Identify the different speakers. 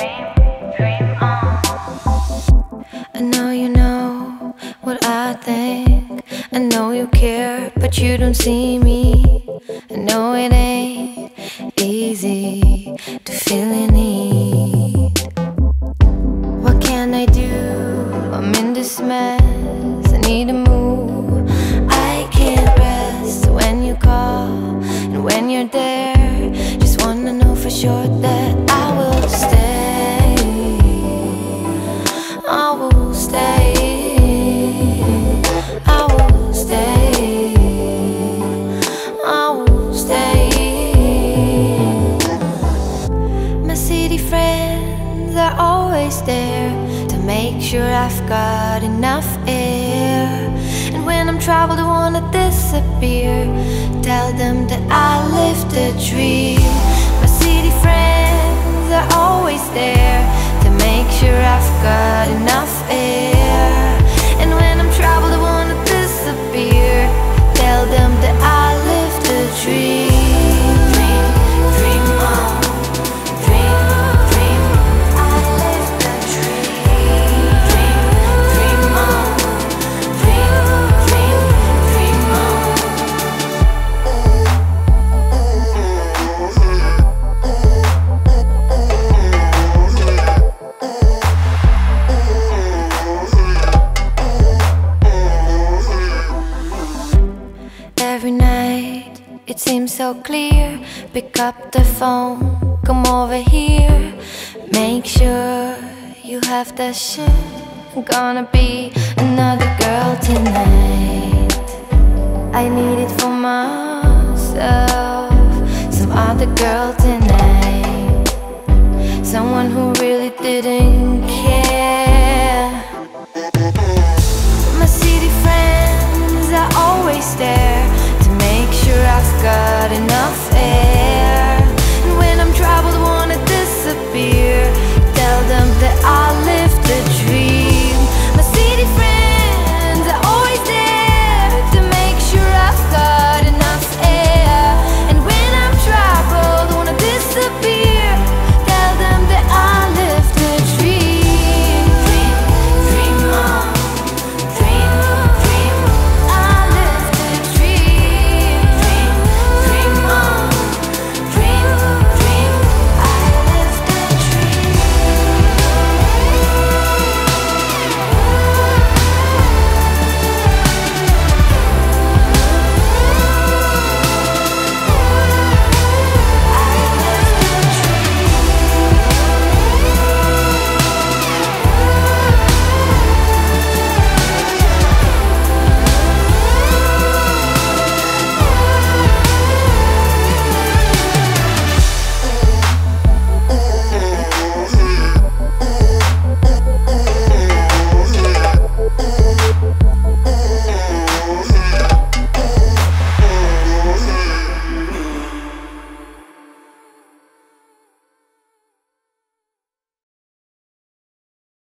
Speaker 1: Uh. I know you know what I think. I know you care, but you don't see me. I know it ain't easy to feel your need. City friends are always there to make sure I've got enough air. And when I'm troubled, I wanna disappear. Tell them that I live the dream. seems so clear. Pick up the phone, come over here. Make sure you have that shit. Gonna be another girl tonight. I need it for myself. Some other girl tonight. Someone who really didn't care. My city friends are always there enough air.